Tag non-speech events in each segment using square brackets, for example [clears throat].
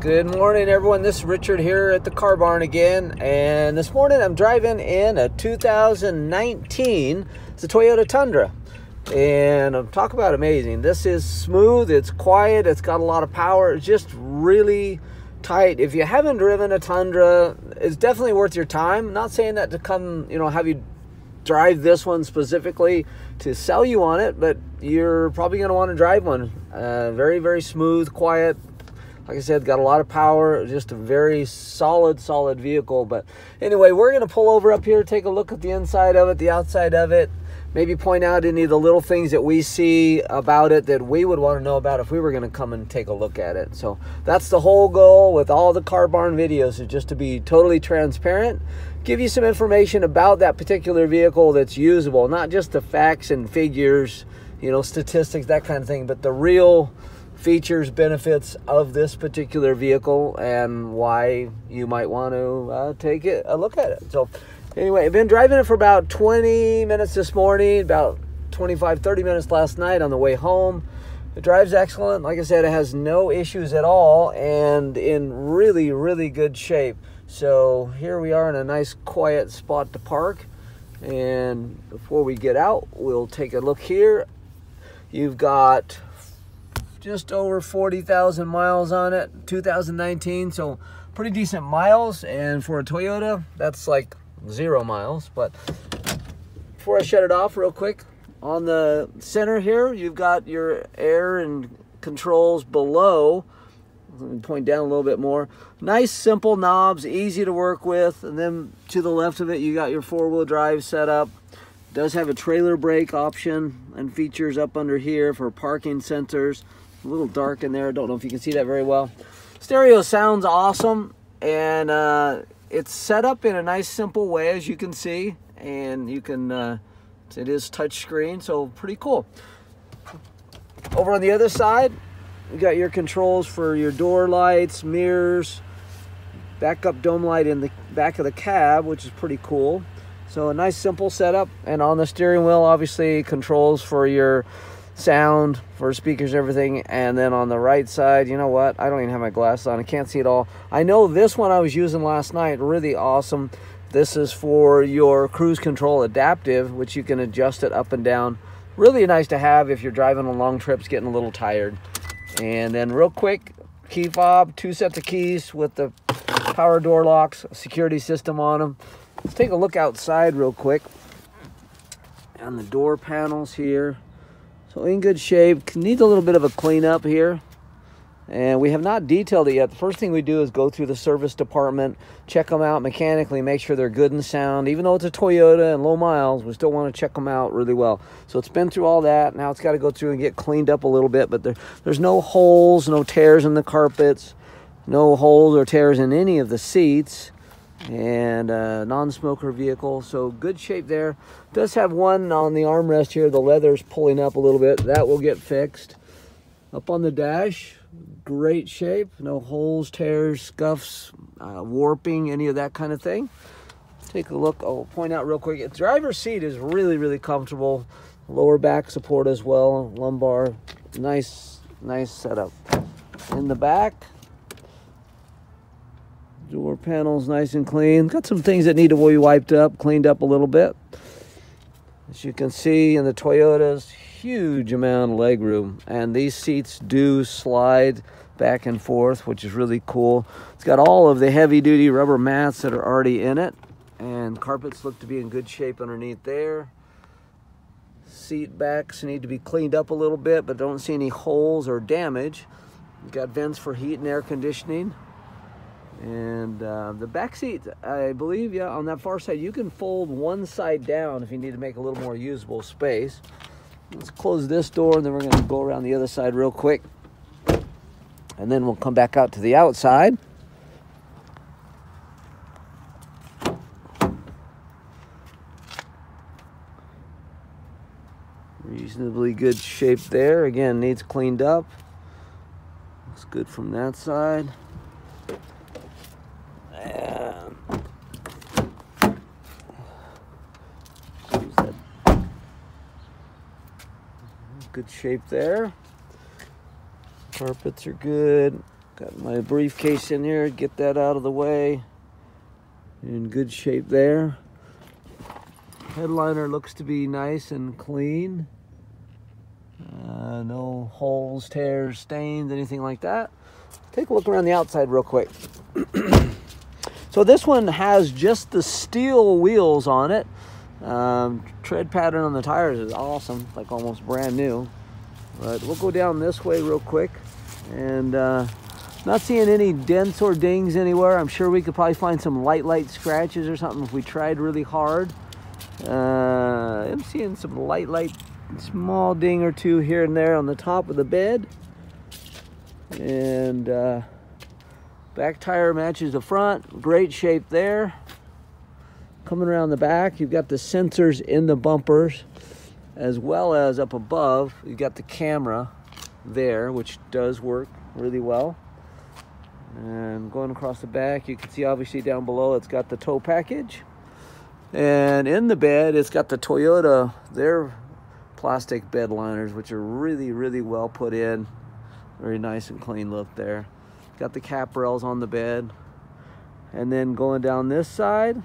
Good morning, everyone. This is Richard here at the Car Barn again. And this morning I'm driving in a 2019. It's a Toyota Tundra. And I'm talking about amazing. This is smooth, it's quiet, it's got a lot of power. It's just really tight. If you haven't driven a Tundra, it's definitely worth your time. not saying that to come, you know, have you drive this one specifically to sell you on it, but you're probably going to want to drive one. Uh, very, very smooth, quiet, like I said, got a lot of power, just a very solid, solid vehicle. But anyway, we're going to pull over up here, take a look at the inside of it, the outside of it, maybe point out any of the little things that we see about it that we would want to know about if we were going to come and take a look at it. So that's the whole goal with all the car barn videos is just to be totally transparent, give you some information about that particular vehicle that's usable, not just the facts and figures, you know, statistics, that kind of thing, but the real features, benefits of this particular vehicle, and why you might want to uh, take it a look at it. So, anyway, I've been driving it for about 20 minutes this morning, about 25, 30 minutes last night on the way home. It drives excellent. Like I said, it has no issues at all and in really, really good shape. So, here we are in a nice, quiet spot to park. And before we get out, we'll take a look here. You've got just over 40,000 miles on it 2019 so pretty decent miles. And for a Toyota that's like zero miles but before I shut it off real quick on the center here you've got your air and controls below. Let me point down a little bit more. Nice simple knobs easy to work with. And then to the left of it you got your four-wheel drive setup does have a trailer brake option and features up under here for parking sensors a little dark in there. I Don't know if you can see that very well. Stereo sounds awesome, and uh, it's set up in a nice, simple way, as you can see. And you can, uh, it is touchscreen, so pretty cool. Over on the other side, you got your controls for your door lights, mirrors, backup dome light in the back of the cab, which is pretty cool. So a nice simple setup. And on the steering wheel, obviously controls for your sound for speakers everything and then on the right side you know what? I don't even have my glasses on. I can't see it all. I know this one i was using last night really awesome. This is for your cruise control adaptive which you can adjust it up and down. Really nice to have if you're driving on long trips getting a little tired. And then real quick key fob two sets of keys with the power door locks security system on them let's take a look outside real quick. On the door panels here so in good shape. Needs a little bit of a cleanup here. And we have not detailed it yet. The first thing we do is go through the service department, check them out mechanically, make sure they're good and sound. Even though it's a Toyota and low miles, we still want to check them out really well. So it's been through all that. Now it's got to go through and get cleaned up a little bit. But there, there's no holes, no tears in the carpets, no holes or tears in any of the seats and a non-smoker vehicle so good shape there. Does have one on the armrest here. The leather's pulling up a little bit. That will get fixed. Up on the dash great shape. No holes tears scuffs uh, warping any of that kind of thing. Take a look. I'll point out real quick. The driver's seat is really really comfortable. Lower back support as well. Lumbar. Nice nice setup. In the back Door panels nice and clean. Got some things that need to be wiped up, cleaned up a little bit. As you can see in the Toyotas, huge amount of leg room. And these seats do slide back and forth, which is really cool. It's got all of the heavy duty rubber mats that are already in it. And carpets look to be in good shape underneath there. Seat backs need to be cleaned up a little bit, but don't see any holes or damage. You've got vents for heat and air conditioning. And uh, the back seat, I believe, yeah, on that far side, you can fold one side down if you need to make a little more usable space. Let's close this door and then we're gonna go around the other side real quick. And then we'll come back out to the outside. Reasonably good shape there. Again, needs cleaned up. Looks good from that side. Good shape there. Carpets are good. Got my briefcase in here, get that out of the way. In good shape there. Headliner looks to be nice and clean. Uh, no holes, tears, stains, anything like that. Take a look around the outside real quick. [clears throat] so this one has just the steel wheels on it. Um, tread pattern on the tires is awesome, like almost brand new. But we'll go down this way real quick. And uh, not seeing any dents or dings anywhere. I'm sure we could probably find some light, light scratches or something if we tried really hard. Uh, I'm seeing some light, light, small ding or two here and there on the top of the bed. And uh, back tire matches the front. Great shape there. Coming around the back, you've got the sensors in the bumpers as well as up above, you've got the camera there, which does work really well. And going across the back, you can see obviously down below, it's got the tow package. And in the bed, it's got the Toyota, their plastic bed liners, which are really, really well put in. Very nice and clean look there. Got the cap rails on the bed. And then going down this side,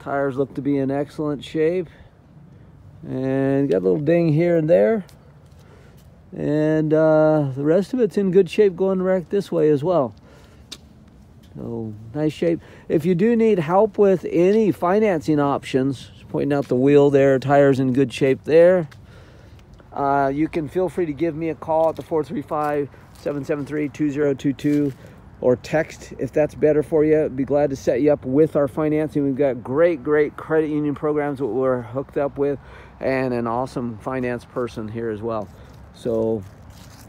Tires look to be in excellent shape. And got a little ding here and there. And uh, the rest of it's in good shape going back this way as well. So nice shape. If you do need help with any financing options, pointing out the wheel there, tires in good shape there. Uh, you can feel free to give me a call at the 435 773 2022 or text if that's better for you. Be glad to set you up with our financing. We've got great, great credit union programs that we're hooked up with and an awesome finance person here as well. So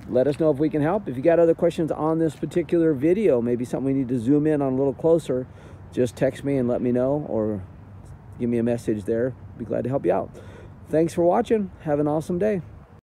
let us know if we can help. If you got other questions on this particular video, maybe something we need to zoom in on a little closer, just text me and let me know or give me a message there. Be glad to help you out. Thanks for watching. Have an awesome day.